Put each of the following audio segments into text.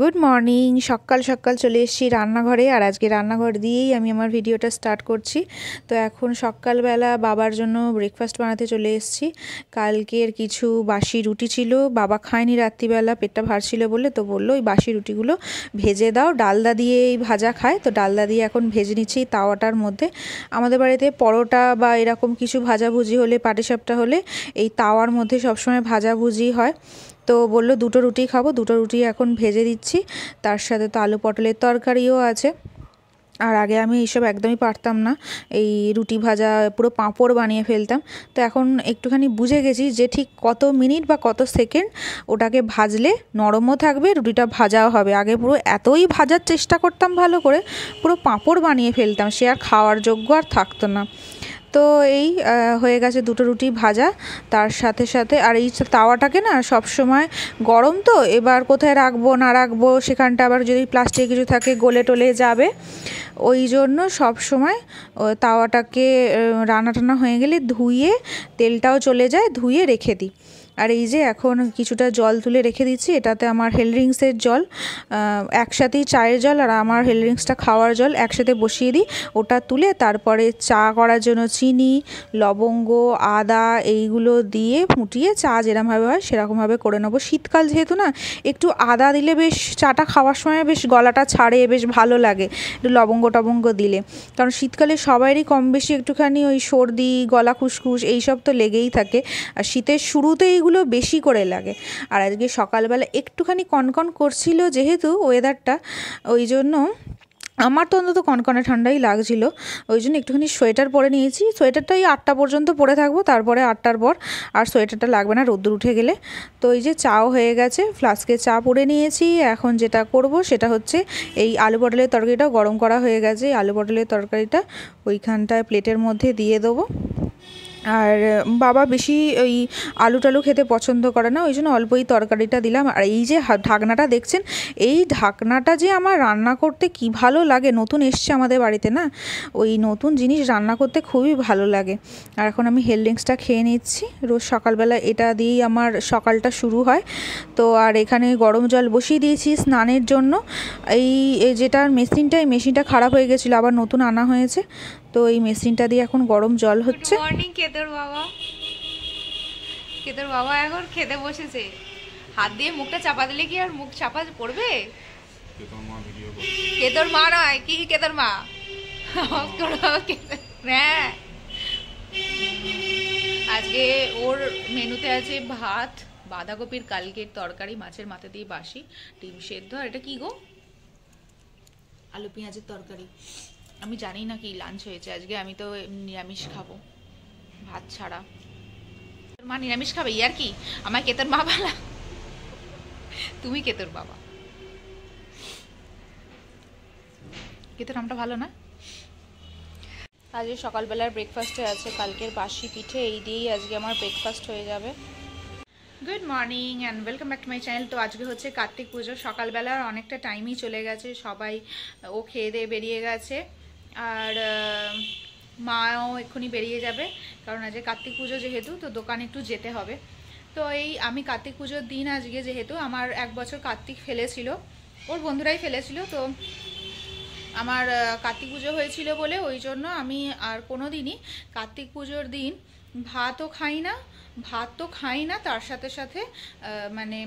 Good morning সকাল সকাল চলে এসেছি রান্নাঘরে আর আজকে রান্নাঘর দিয়েই আমি আমার ভিডিওটা স্টার্ট করছি। তো এখন সকালবেলা বাবার জন্য ব্রেকফাস্ট বানাতে চলে এসেছি। কালকের কিছু বাসি রুটি ছিল। বাবা খায়নি রাত্রিবেলা, পেটটা ভার ছিল বলে তো বলল, ওই বাসি রুটিগুলো ভেজে দাও, ডালদা দিয়েই ভাজা খায়। তো ডালদা দিয়ে এখন ভেজে নিচ্ছি তাওয়াটার মধ্যে। আমাদের বাড়িতে পরোটা বা এরকম কিছু ভাজাভুজি হলে, পাটিসাপটা হলে এই তাওয়ার মধ্যে সবসময় ভাজাভুজি হয়। তো বলল, দুটো রুটি খাব, দুটো রুটি এখন ভেজে দিচ্ছি। তার সাথে তো আলু পটলের তরকারিও আছে। আর আগে আমি এইসব একদমই পারতাম না। এই রুটি ভাজা পুরো পাঁপড় বানিয়ে ফেলতাম। তো এখন একটুখানি বুঝে গেছি যে ঠিক কত মিনিট বা কত সেকেন্ড ওটাকে ভাজলে নরমও থাকবে, রুটিটা ভাজাও হবে। আগে পুরো এতই ভাজার চেষ্টা করতাম ভালো করে, পুরো পাঁপড় বানিয়ে ফেলতাম। সে আর খাওয়ার যোগ্য আর থাকতো না। তো এই হয়ে গেছে দুটো রুটি ভাজা। তার সাথে সাথে, আর এই তাওয়াটাকে না সব সময় গরম তো, এবার কোথায় রাখব না রাখব সেখানটা আবার যদি প্লাস্টিক কিছু থাকে গলে টলে যাবে। ওই জন্য সব সময় তাওয়াটাকে রান্না টানা হয়ে গেলে ধুয়ে তেলটাও চলে যায়, ধুয়ে রেখে দিই। আর এই যে এখন কিছুটা জল তুলে রেখে দিচ্ছি, এটাতে আমার হেলড্রিঙ্কসের জল একসাথেই চায়ের জল আর আমার হেলড্রিঙ্কসটা খাওয়ার জল একসাথে বসিয়ে দিই। ওটা তুলে তারপরে চা করার জন্য চিনি, লবঙ্গ, আদা এইগুলো দিয়ে ফুটিয়ে চা যেরকমভাবে হয় সেরকমভাবে করে নেব। শীতকাল যেহেতু না, একটু আদা দিলে বেশ চাটা খাওয়ার সময় বেশ গলাটা ছাড়ে, বেশ ভালো লাগে একটু লবঙ্গ টবঙ্গ দিলে। কারণ শীতকালে সবারই কম বেশি একটুখানি ওই সর্দি, গলা খুসখুস এইসব তো লেগেই থাকে। আর শীতের শুরুতেই এগুলো বেশি করে লাগে। আর আজকে সকালবেলা একটুখানি কনকন করছিল যেহেতু ওয়েদারটা ওই জন্য আমার তো অন্তত কনকনে ঠান্ডাই লাগছিল। ওই জন্য একটুখানি সোয়েটার পরে নিয়েছি। সোয়েটারটা এই আটটা পর্যন্ত পরে থাকব, তারপরে আটটার পর আর সোয়েটারটা লাগবে না রোদ্দুর উঠে গেলে। তো এই যে চাও হয়ে গেছে ফ্লাস্কে চা পরে নিয়েছি। এখন যেটা করব সেটা হচ্ছে এই আলু পটলের তরকারিটা গরম করা হয়ে গেছে। আলু পটলের তরকারিটা ওইখানটায় প্লেটের মধ্যে দিয়ে দেবো। আর বাবা বেশি ওই আলু টালু খেতে পছন্দ করে না, ওই জন্য অল্পই তরকারিটা দিলাম। আর এই যে ঢাকনাটা দেখছেন, এই ঢাকনাটা যে আমার রান্না করতে কি ভালো লাগে, নতুন এসছে আমাদের বাড়িতে না, ওই নতুন জিনিস রান্না করতে খুবই ভালো লাগে। আর এখন আমি হেল ড্রিঙ্কসটা খেয়ে নিচ্ছি, রোজ সকালবেলা এটা দিয়েই আমার সকালটা শুরু হয়। তো আর এখানে গরম জল বসিয়ে দিয়েছি স্নানের জন্য। এই যেটার মেশিনটা, এই মেশিনটা খারাপ হয়ে গেছিল, আবার নতুন আনা হয়েছে। তো এই মেশিনটা দিয়ে এখন গরম জল হচ্ছে। মর্নিং কেতর বাবা। কেতর বাবা এখন খেতে বসেছে। হাত দিয়ে মুখটা চাপা দিলে কি আর মুখ চাপা পড়বে? কেতর মা নয় কি কেতর মা? হ্যাঁ। আজকে ওর মেনুতে আছে ভাত বাঁধাকপির কালকের তরকারি মাছের মাথা দিয়ে বাসি ডিম সেদ্ধ আর এটা কি গো? আলু পেঁয়াজের তরকারি। আমি জানি না কি লাঞ্চ হয়েছে। আজকে আমি তো নিরামিষ খাব। ভাত ছাড়া। তোর মা নিরামিষ খাবে? ইয়ার কি? আমার কেতর মা বালা? তুমি কেতর বাবা? কেতর নামটা ভালো না? আজকে সকালবেলার ব্রেকফাস্টে আছে। কালকের বাসি পিঠে এই দিয়েই আজকে আমার ব্রেকফাস্ট হয়ে যাবে। Good morning and welcome back to my channel তো আজকে হচ্ছে কার্তিক পুজো। সকালবেলার অনেকটা টাইমই চলে গেছে। সবাই ও খেয়ে দিয়ে বেরিয়ে গেছে। আর মাও এক্ষুনি বেরিয়ে যাবে, কারণ আজকে কার্তিক পুজো যেহেতু, তো দোকানে একটু যেতে হবে। তো এই আমি কার্তিক পুজোর দিন আজকে যেহেতু, আমার এক বছর কার্তিক ফেলেছিল, ওর বন্ধুরাই ফেলেছিল, তো আমার কার্তিক পুজো হয়েছিল বলে ওই জন্য আমি আর কোনো দিনই কার্তিক পুজোর দিন ভাতও খাই না ভাত তো খাই না, তার সাথে সাথে মানে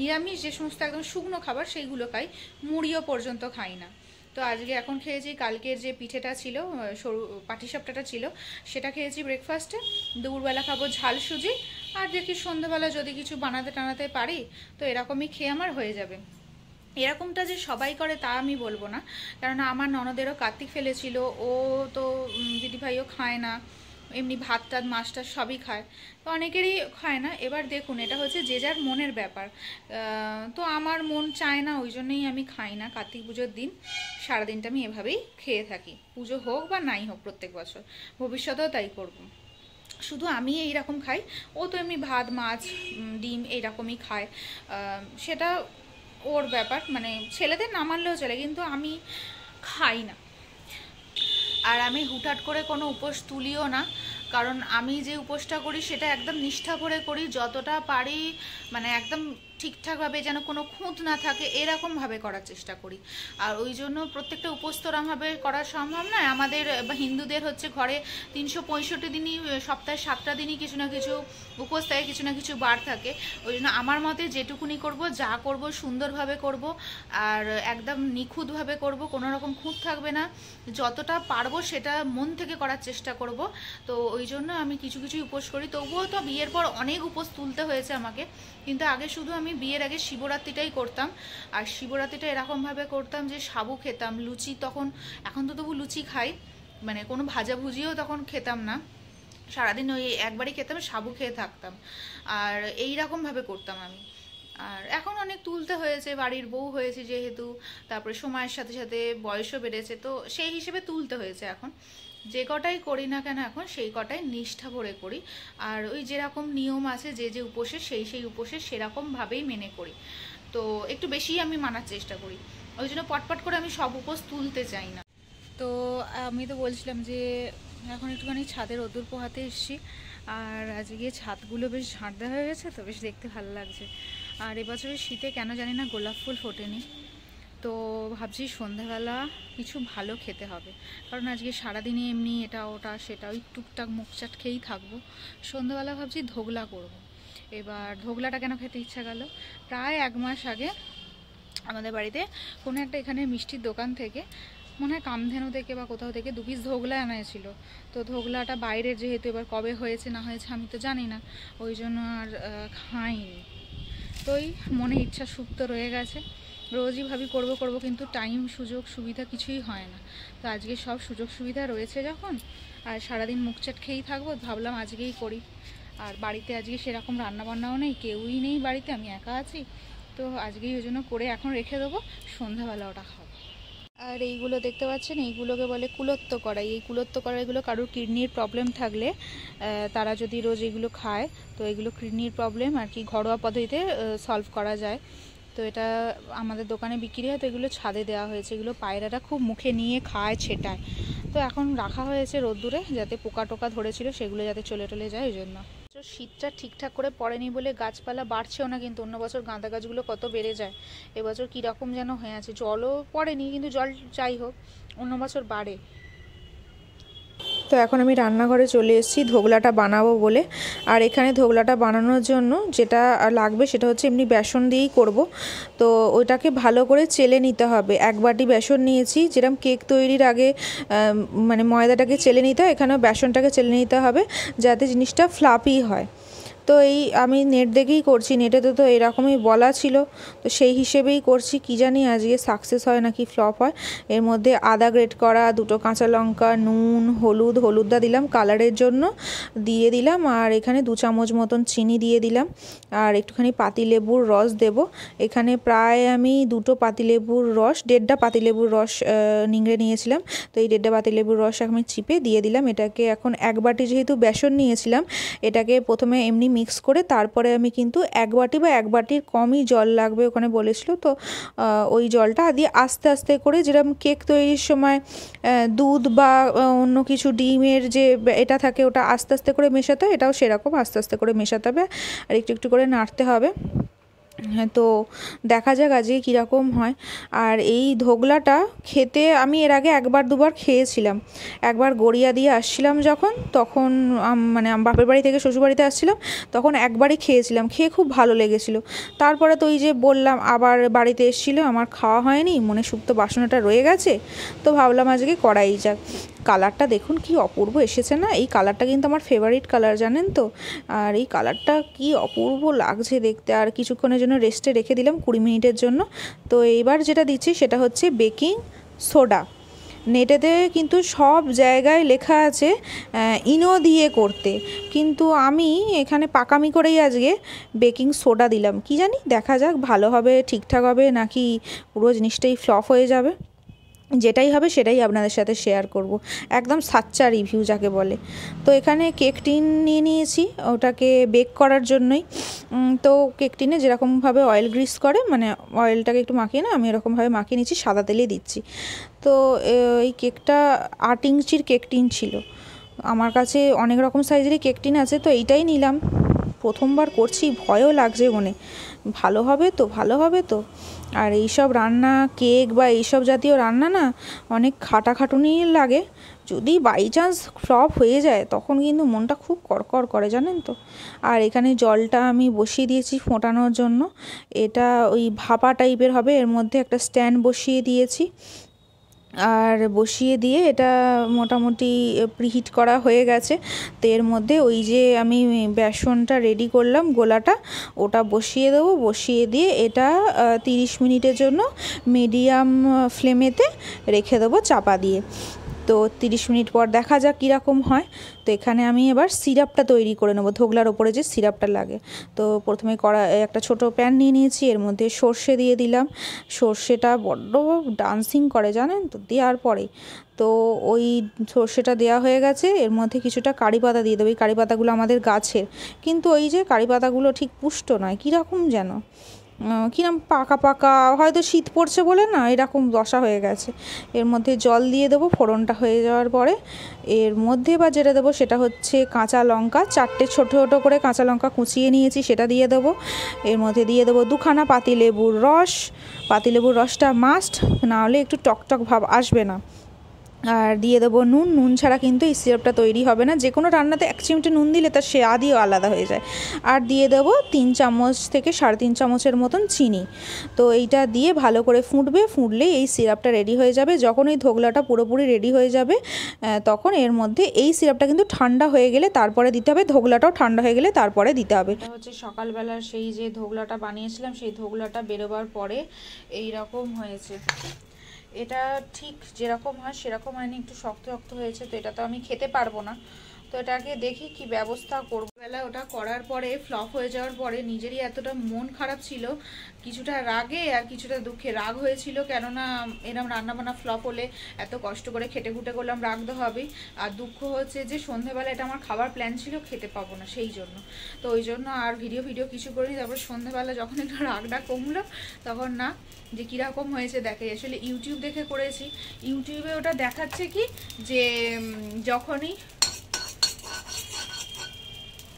নিরামিষ যে সমস্ত একদম শুকনো খাবার, সেইগুলো খাই, মুড়িও পর্যন্ত খাই না। তো আজকে এখন খেয়েছি, কালকের যে পিঠেটা ছিল সরু, পাটিসাপটাটা ছিল, সেটা খেয়েছি ব্রেকফাস্টে দুপুরবেলা খাব ঝাল সুজি, আর দেখি সন্ধ্যাবেলা যদি কিছু বানাতে টানাতে পারি, তো এরকমই খেয়ে আমার হয়ে যাবে। এরকমটা যে সবাই করে তা আমি বলব না কারণ আমার ননদেরও কার্তিক ফেলেছিল, ও তো দিদিভাইও খায় না। এমনি ভাত টাত, মাছ টাছ সবই খায়। তো অনেকেরই খায় না। এবার দেখুন, এটা হচ্ছে যে যার মনের ব্যাপার। তো আমার মন চায় না, ওই জন্যই আমি খাই না কার্তিক পুজোর দিন। সারাদিনটা আমি এভাবেই খেয়ে থাকি। পুজো হোক বা নাই হোক প্রত্যেক বছর। ভবিষ্যতেও তাই করব। শুধু আমি এই রকম খাই, ও তো এমনি ভাত, মাছ ডিম এইরকমই খায়। সেটা ওর ব্যাপার। মানে ছেলেদের না মানলেও চলে, কিন্তু আমি খাই না। আর আমি হুটহাট করে কোনো উপোস তুলিও না, কারণ আমি যে উপোসটা করি সেটা একদম নিষ্ঠা করে করি, যতটা পারি মানে একদম ঠিকঠাকভাবে যেন কোনো খুঁত না থাকে, এরকমভাবে করার চেষ্টা করি। আর ওই জন্য প্রত্যেকটা উপোস করা সম্ভব নয়। আমাদের হিন্দুদের হচ্ছে ঘরে তিনশো পঁয়ষট্টি দিনই সপ্তাহে সাতটা দিনই কিছু না কিছু উপোস থাকে কিছু না কিছু বার থাকে। ওই জন্য আমার মতে যেটুকুনি করব, যা করব, সুন্দরভাবে করব, আর একদম নিখুঁতভাবে করব কোনো রকম খুঁত থাকবে না। যতটা পারব সেটা মন থেকে করার চেষ্টা করব। তো ওই জন্য আমি কিছু কিছু উপোস করি। তবুও তো বিয়ের পর অনেক উপোস তুলতে হয়েছে আমাকে। কিন্তু আগে শুধু আমি বিয়ের আগে শিবরাত্রিটাই করতাম। আর শিবরাত্রিটা এরকমভাবে করতাম যে সাবু খেতাম, লুচি তখন, এখন তো তবু লুচি খাই। মানে কোনো ভাজাভুজিও তখন খেতাম না। সারাদিন ওই একবারই খেতাম, সাবু খেয়ে থাকতাম। আর এই রকমভাবে করতাম আমি। আর এখন অনেক তুলতে হয়েছে, বাড়ির বউ হয়েছে যেহেতু, তারপরে সময়ের সাথে সাথে বয়সও বেড়েছে, তো সেই হিসেবে তুলতে হয়েছে এখন। যে কটাই করি না কেন এখন, সেই কটাই নিষ্ঠা ভরে করি। আর ওই যেরকম নিয়ম আছে, যে যে উপোসে সেই সেই উপোসে সেরকমভাবেই মেনে করি। তো একটু বেশি আমি মানার চেষ্টা করি। ওই জন্য পটপট করে আমি সব উপোস তুলতে চাই না। তো আমি তো বলছিলাম যে, এখন একটুখানি ছাদের রোদ্দুর পোহাতে এসেছি। আর আজকে ছাদগুলো বেশ ঝাঁট দেওয়া হয়ে গেছে, তো বেশ দেখতে ভালো লাগছে। আর এবছরের শীতে কেন জানি না গোলাপ ফুল ফোটেনি। তো ভাবছি সন্ধ্যাবেলা কিছু ভালো খেতে হবে। কারণ আজকে সারাদিনে এমনি এটা, ওটা, সেটা, ওই টুকটাক মুখচাট খেয়েই থাকব। সন্ধ্যাবেলা ভাবছি ধোগলা করব। এবার ধোগলাটা কেন খেতে ইচ্ছা গেল? প্রায় এক মাস আগে আমাদের বাড়িতে কোনো একটা এখানে মিষ্টির দোকান থেকে, মনে হয় কামধেনু থেকে বা কোথাও থেকে দু পিস ধোগলা আনা ছিল তো ধোগলাটা বাইরের যেহেতু এবার কবে হয়েছে, না হয়েছে আমি তো জানি না। ওই জন্য আর খাইনি। তো ওই মনে ইচ্ছা সুপ্ত রয়ে গেছে। রোজই ভাবি করব করব, কিন্তু টাইম সুযোগ, সুবিধা কিছুই হয় না। তো আজকে সব সুযোগ, সুবিধা রয়েছে যখন, আর সারাদিন মুখচাট খেয়েই থাকব ভাবলাম আজকেই করি। আর বাড়িতে আজকে সেরকম রান্নাবান্নাও নেই, কেউই নেই বাড়িতে, আমি একা আছি। তো আজকেই ওই জন্য করে এখন রেখে দেবো, সন্ধ্যাবেলা ওটা খাব। আর এইগুলো দেখতে পাচ্ছেন, এইগুলোকে বলে কুলত্ব কড়াই। এই কুলত্ব কড়াইগুলো কারোর কিডনির প্রবলেম থাকলে তারা যদি রোজ এগুলো খায়, তো এগুলো কিডনির প্রবলেম আর কি ঘরোয়া পদ্ধতিতে সলভ করা যায়। তো এটা আমাদের দোকানে বিক্রি হয়, তো এগুলো ছাদে দেওয়া হয়েছে। এগুলো পায়রাটা খুব মুখে নিয়ে খায়, ছেটায়। তো এখন রাখা হয়েছে রোদ্দুরে যাতে পোকা টোকা ধরেছিল, সেগুলো যাতে চলে টলে যায় ওই জন্য। শীতটা ঠিকঠাক করে পড়েনি বলে গাছপালা বাড়ছেও না, কিন্তু অন্য বছর গাঁদা গাছগুলো কত বেড়ে যায়। এবছর কীরকম যেন হয়ে আছে। জলও পড়েনি, কিন্তু জল যাই হোক, অন্য বছর বাড়ে। তো এখন আমি রান্নাঘরে চলে এসেছি ধোগলাটা বানাবো বলে। আর এখানে ধোগলাটা বানানোর জন্য যেটা লাগবে সেটা হচ্ছে এমনি বেসন দিয়েই করব। তো ওইটাকে ভালো করে চেলে নিতে হবে। এক বাটি বেসন নিয়েছি যেরকম কেক তৈরির আগে মানে ময়দাটাকে চেলে নিতে হয়, এখানেও বেসনটাকে চেলে নিতে হবে, যাতে জিনিসটা ফ্লাপি হয়। তো এই আমি নেট দেখেই করছি নেটেতে তো এরকমই বলা ছিল। তো সেই হিসেবেই করছি, কি জানি আজকে সাকসেস হয় নাকি ফ্লপ হয়। এর মধ্যে আদা গ্রেট করা, দুটো কাঁচা লঙ্কা, নুন, হলুদ, হলুদটা দিলাম কালারের জন্য, দিয়ে দিলাম। আর এখানে দু চামচ মতন চিনি দিয়ে দিলাম। আর একটুখানি পাতিলেবুর রস দেব। এখানে প্রায় আমি দুটো পাতিলেবুর রস, দেড়টা পাতিলেবুর রস নিংড়ে নিয়েছিলাম। তো এই দেড়টা পাতিলেবুর রস আমি চিপে দিয়ে দিলাম। এটাকে এখন এক বাটি যেহেতু বেসন নিয়েছিলাম, এটাকে প্রথমে এমনি মিক্স করে তারপরে আমি কিন্তু এক বাটি বা এক বাটির কমই জল লাগবে ওখানে বলেছিল। তো ওই জলটা দিয়ে আস্তে আস্তে করে যেরকম কেক তৈরির সময় দুধ বা অন্য কিছু ডিমের যে এটা থাকে ওটা আস্তে আস্তে করে মেশাতে হয়, এটাও সেরকম আস্তে আস্তে করে মেশাতে হবে, আর একটু একটু করে নাড়তে হবে। তো দেখা যাক আজকে কীরকম হয়। আর এই ধোগলাটা খেতে আমি এর আগে একবার দুবার খেয়েছিলাম। একবার গড়িয়া দিয়ে আসছিলাম যখন, তখন মানে বাপের বাড়ি থেকে শ্বশুরবাড়িতে আসছিলাম, তখন একবারই খেয়েছিলাম, খেয়ে খুব ভালো লেগেছিলো। তারপরে তো ওই যে বললাম, আবার বাড়িতে এসেছিল, আমার খাওয়া হয়নি, মনে সুপ্ত বাসনটা রয়ে গেছে, তো ভাবলাম আজকে করাই যাক। কালারটা দেখুন, কি অপূর্ব এসেছে না? এই কালারটা কিন্তু আমার ফেভারিট কালার জানেন তো? আর এই কালারটা কি অপূর্ব লাগছে দেখতে। আর কিছুক্ষণের জন্য রেস্টে রেখে দিলাম কুড়ি মিনিটের জন্য। তো এইবার যেটা দিচ্ছি সেটা হচ্ছে বেকিং সোডা নেটেতে কিন্তু সব জায়গায় লেখা আছে ইনো দিয়ে করতে। কিন্তু আমি এখানে পাকামি করেই আজকে বেকিং সোডা দিলাম। কি জানি, দেখা যাক ভালো হবে, ঠিকঠাক হবে, নাকি পুরো জিনিসটাই ফ্লপ হয়ে যাবে। যেটাই হবে সেটাই আপনাদের সাথে শেয়ার করব। একদম সাচ্চা রিভিউ যাকে বলে। তো এখানে কেক টিন নিয়ে নিয়েছি, ওটাকে বেক করার জন্যই। তো কেক টিনে যেরকমভাবে অয়েল গ্রিস করে মানে অয়েলটাকে একটু মাখিয়ে না, আমি এরকমভাবে মাখিয়ে নিচ্ছি, সাদা তেলে দিচ্ছি। তো এই কেকটা আট ইঞ্চির কেক টিন ছিল। আমার কাছে অনেক রকম সাইজেরই কেক টিন আছে, তো এইটাই নিলাম। প্রথমবার করছি, ভয়ও লাগছে মনে। ভালো হবে তো, ভালো হবে তো। আর এইসব রান্না, কেক বা এইসব জাতীয় রান্না না অনেক খাটাখাটুনি লাগে। যদি বাই চান্স ফ্লপ হয়ে যায়, তখন কিন্তু মনটা খুব কড়কড় করে, জানেন তো। আর এখানে জলটা আমি বসিয়ে দিয়েছি ফোটানোর জন্য। এটা ওই ভাপা টাইপের হবে, এর মধ্যে একটা স্ট্যান্ড বসিয়ে দিয়েছি। আর বসিয়ে দিয়ে এটা মোটামুটি প্রিহিট করা হয়ে গেছে। তো এর মধ্যে ওই যে আমি বেসনটা রেডি করলাম, গোলাটা, ওটা বসিয়ে দেবো। বসিয়ে দিয়ে এটা তিরিশ মিনিটের জন্য মিডিয়াম ফ্লেমেতে রেখে দেবো চাপা দিয়ে। তো তিরিশ মিনিট পর দেখা যাক কীরকম হয়। তো এখানে আমি এবার সিরাপটা তৈরি করে নেব। ধোগলার ওপরে যে সিরাপটা লাগে। তো প্রথমে কড়া একটা ছোট প্যান নিয়ে নিয়েছি। এর মধ্যে সর্ষে দিয়ে দিলাম। সর্ষেটা বড্ড ডান্সিং করে, জানেন তো? দেওয়ার পরে। তো ওই সর্ষেটা দেওয়া হয়ে গেছে। এর মধ্যে কিছুটা কারি পাতা দিয়ে দেবো। এই কারি পাতাগুলো আমাদের গাছের। কিন্তু ওই যে কারি পাতাগুলো ঠিক পুষ্ট নয়। কীরকম যেন? কিরম পাকা পাকা। হয়তো শীত পড়ছে বলে না, এরকম দশা হয়ে গেছে। এর মধ্যে জল দিয়ে দেবো, ফোড়নটা হয়ে যাওয়ার পরে। এর মধ্যে বা যেটা দেবো সেটা হচ্ছে কাঁচা লঙ্কা। চারটে ছোটো ছোটো করে কাঁচা লঙ্কা কুচিয়ে নিয়েছি, সেটা দিয়ে দেবো। এর মধ্যে দিয়ে দেবো দুখানা পাতিলেবুর রস। পাতিলেবুর রসটা মাস্ট নাহলে একটু টকটক ভাব আসবে না। আর দিয়ে দেবো নুন। নুন ছাড়া কিন্তু এই সিরাপটা তৈরি হবে না। যে কোনো রান্নাতে এক চিমটে নুন দিলে তার স্বাদই আলাদা হয়ে যায়। আর দিয়ে দেবো তিন চামচ থেকে সাড়ে তিন চামচের মতন চিনি। তো এইটা দিয়ে ভালো করে ফুটবে। ফুটলেই এই সিরাপটা রেডি হয়ে যাবে। যখন এই ধোগলাটা পুরোপুরি রেডি হয়ে যাবে তখন এর মধ্যে এই সিরাপটা কিন্তু ঠান্ডা হয়ে গেলে তারপরে দিতে হবে। ধোগলাটাও ঠান্ডা হয়ে গেলে তারপরে দিতে হবে। হচ্ছে সকালবেলার সেই যে ধোগলাটা বানিয়েছিলাম, সেই ধোগলাটা বেরোবার পরে এই রকম হয়েছে। এটা ঠিক যেরকম হয় সেরকম হয়নি, একটু শক্ত শক্ত হয়েছে, তো এটা তো আমি খেতে পারব না। তো এটাকে দেখি কি ব্যবস্থা করব। বেলা ওটা করার পরে, ফ্লপ হয়ে যাওয়ার পরে নিজেরই এতটা মন খারাপ ছিল, কিছুটা রাগে আর কিছুটা দুঃখে রাগ হয়েছিল, কেননা এরম রান্নাবান্না ফ্লপ হলে এত কষ্ট করে খেটে খুটে করলাম, রাগ তো হবেই। আর দুঃখ হচ্ছে যে সন্ধেবেলা এটা আমার খাবার প্ল্যান ছিল, খেতে পাবো না সেই জন্য। তো ওই জন্য আর ভিডিও ভিডিও কিছু করিনি, তারপর সন্ধেবেলা যখন একটু রাগটা কমলো, তখন না, যে কীরকম হয়েছে দেখে। আসলে ইউটিউব দেখে করেছি। ইউটিউবে ওটা দেখাচ্ছে কি, যে যখনই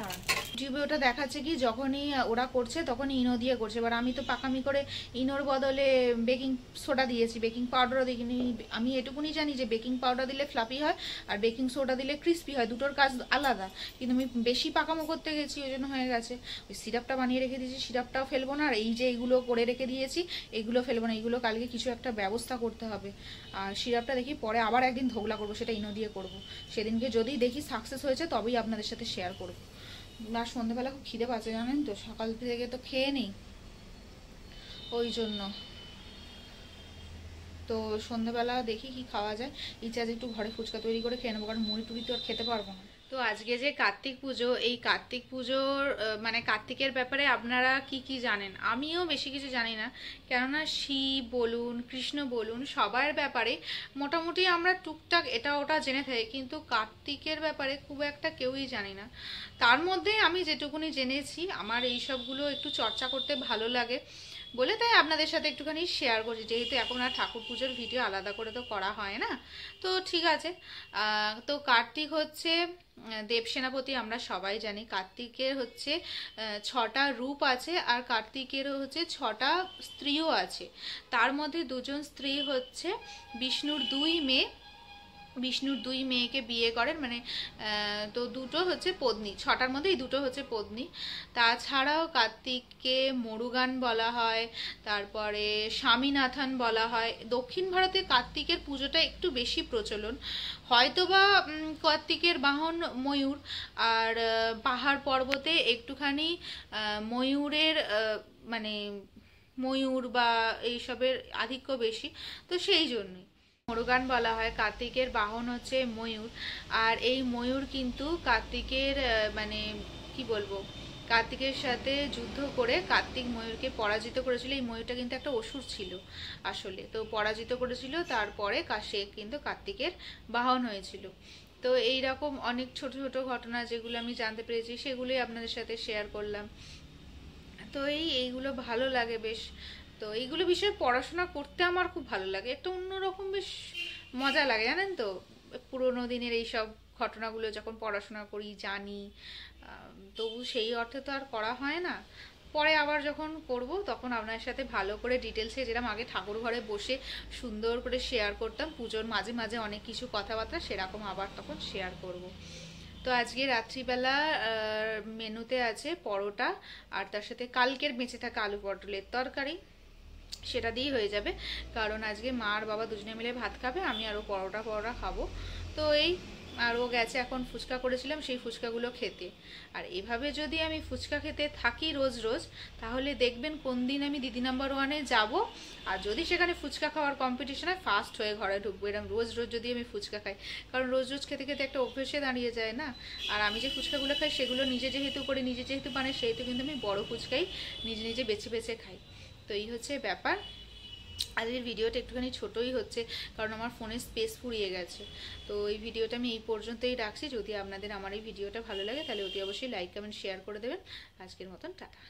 ইউটিউবে ওটা দেখাচ্ছে কি, যখনই ওরা করছে তখন ইনো দিয়ে করছে। এবার আমি তো পাকামি করে ইনোর বদলে বেকিং সোডা দিয়েছি। বেকিং পাউডারও দেখিনি। আমি এটুকুনি জানি যে, বেকিং পাউডার দিলে ফ্লাপি হয় আর বেকিং সোডা দিলে ক্রিস্পি হয়। দুটোর কাজ আলাদা। কিন্তু আমি বেশি পাকামো করতে গেছি, ওই জন্য হয়ে গেছে। ওই সিরাপটা বানিয়ে রেখে দিয়েছি, সিরাপটাও ফেলব না। আর এই যে এইগুলো করে রেখে দিয়েছি, এগুলো ফেলব না। এইগুলো কালকে কিছু একটা ব্যবস্থা করতে হবে। আর সিরাপটা দেখি পরে আবার একদিন ধোগলা করব, সেটা ইনো দিয়ে করব। সেদিনকে যদি দেখি সাকসেস হয়েছে, তবেই আপনাদের সাথে শেয়ার করব। আর সন্ধ্যেবেলা খুব খিদে পাচ্ছে জানেন তো, সকাল থেকে তো খেয়ে নেই। ওই জন্য। তো সন্ধ্যেবেলা দেখি কি খাওয়া যায়। ইচ্ছা একটু ঘরে ফুচকা তৈরি করে খেয়ে নেব, কারণ মুড়ি টুড়ি তো আর খেতে পারব না। তো আজকে যে কার্তিক পুজো, এই কার্তিক পুজোর মানে কার্তিকের ব্যাপারে আপনারা কি কি জানেন? আমিও বেশি কিছু জানি না। কেননা শিব বলুন, কৃষ্ণ বলুন, সবার ব্যাপারে মোটামুটি আমরা টুকটাক এটা ওটা জেনে থাকি, কিন্তু কার্তিকের ব্যাপারে খুব একটা কেউই জানি না। তার মধ্যে আমি যেটুকুনি জেনেছি, আমার এই সবগুলো একটু চর্চা করতে ভালো লাগে। বলে তাই আপনাদের সাথে একটুখানি শেয়ার করছি। যেহেতু এখন আর ঠাকুর পুজোর ভিডিও আলাদা করে তো করা হয় না। তো ঠিক আছে। তো কার্তিক হচ্ছে দেব সেনাপতি আমরা সবাই জানি। কার্তিকের হচ্ছে ছটা রূপ আছে আর কার্তিকেরও হচ্ছে ছটা স্ত্রীও আছে। তার মধ্যে দুজন স্ত্রী হচ্ছে বিষ্ণুর দুই মেয়ে বিষ্ণুর দুই মেয়েকে বিয়ে করেন মানে তো দুটো হচ্ছে পত্নী, ছটার মধ্যে এই দুটো হচ্ছে পত্নী। তাছাড়াও কার্তিককে মরুগান বলা হয়, তারপরে স্বামীনাথন বলা হয়। দক্ষিণ ভারতে কার্তিকের পুজোটা একটু বেশি প্রচলন। হয়তোবা কার্তিকের বাহন ময়ূর, আর পাহাড় পর্বতে একটুখানি ময়ূরের মানে ময়ূর বা এইসবের আধিক্য বেশি, তো সেই জন্যই। মরুগান বলা হয়, কার্তিকের বাহন হচ্ছে ময়ূর। আর এই ময়ূর কিন্তু কার্তিকের মানে কি বলব, কার্তিকের সাথে যুদ্ধ করে কার্তিক ময়ূরকে পরাজিত করেছিল। এই ময়ূরটা কিন্তু একটা অসুর ছিল আসলে। তো পরাজিত করেছিল, তারপরে সে কিন্তু কার্তিকের বাহন হয়েছিল। তো এই রকম অনেক ছোট ছোট ঘটনা যেগুলো আমি জানতে পেরেছি, সেগুলোই আপনাদের সাথে শেয়ার করলাম। তো এই, এইগুলো ভালো লাগে বেশ। তো এইগুলো বিষয়ে পড়াশোনা করতে আমার খুব ভালো লাগে। একটা অন্যরকম বেশ মজা লাগে, জানেন তো? পুরোনো দিনের এইসব ঘটনাগুলো যখন পড়াশোনা করি, জানি তবু সেই অর্থে তো আর করা হয় না। পরে আবার যখন করব, তখন আপনার সাথে ভালো করে ডিটেলসে যেরকম আগে ঠাকুর ঘরে বসে সুন্দর করে শেয়ার করতাম, পুজোর মাঝে মাঝে অনেক কিছু কথাবার্তা সেরকম আবার তখন শেয়ার করব। তো আজকে রাত্রিবেলা মেনুতে আছে পরোটা, আর তার সাথে কালকের বেঁচে থাকা আলু পটলের তরকারি। সেটা দিয়েই হয়ে যাবে। কারণ আজকে মা আর বাবা দুজনে মিলে ভাত খাবে, আমি আরও পরোটা পরোটা খাব। তো এই, আর ও গেছে এখন ফুচকা করেছিলাম, সেই ফুচকাগুলো খেতে। আর এভাবে যদি আমি ফুচকা খেতে থাকি রোজ রোজ, তাহলে দেখবেন কোন দিন আমি দিদি নাম্বার ওয়ানে যাব, আর যদি সেখানে ফুচকা খাওয়ার কম্পিটিশন ফার্স্ট হয়ে ঘরে ঢুকবো। এরকম রোজ রোজ যদি আমি ফুচকা খাই। কারণ রোজ রোজ খেতে খেতে একটা অভ্যেসে দাঁড়িয়ে যায় না। আর আমি যে ফুচকাগুলো খাই, সেগুলো নিজে যেহেতু করি নিজে যেহেতু বানাই, সেহেতু কিন্তু আমি বড় ফুচকাই নিজে নিজে বেছে বেছে খাই। তো এই হচ্ছে ব্যাপার। আজকের ভিডিওটা একটুখানি ছোটই হচ্ছে, কারণ আমার ফোনে স্পেস ফুরিয়ে গেছে। তো এই ভিডিওটা আমি এই পর্যন্তই রাখছি। যদি আপনাদের আমার এই ভিডিওটা ভালো লাগে, তাহলে অতি অবশ্যই লাইক কমেন্ট শেয়ার করে দেবেন। আজকের মতন, টাটা।